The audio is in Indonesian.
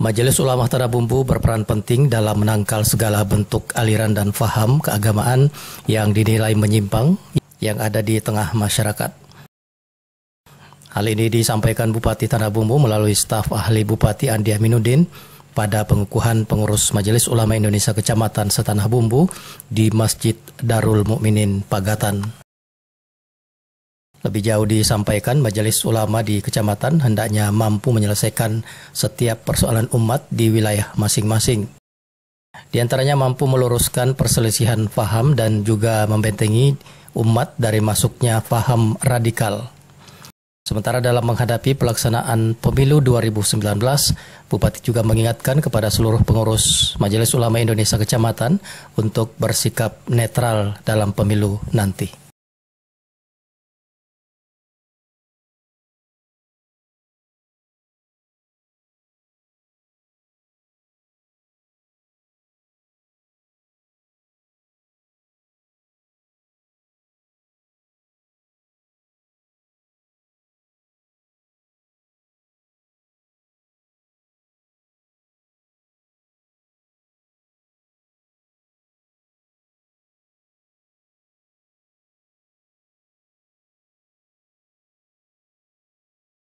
Majelis Ulama Tanah Bumbu berperan penting dalam menangkal segala bentuk aliran dan faham keagamaan yang dinilai menyimpang yang ada di tengah masyarakat. Hal ini disampaikan Bupati Tanah Bumbu melalui staf ahli Bupati Andi Aminuddin pada pengukuhan pengurus Majelis Ulama Indonesia Kecamatan Setanah Bumbu di Masjid Darul Mukminin Pagatan. Lebih jauh disampaikan Majelis Ulama di kecamatan hendaknya mampu menyelesaikan setiap persoalan umat di wilayah masing-masing. Di antaranya mampu meluruskan perselisihan faham dan juga membentengi umat dari masuknya faham radikal. Sementara dalam menghadapi pelaksanaan pemilu 2019, Bupati juga mengingatkan kepada seluruh pengurus Majelis Ulama Indonesia Kecamatan untuk bersikap netral dalam pemilu nanti.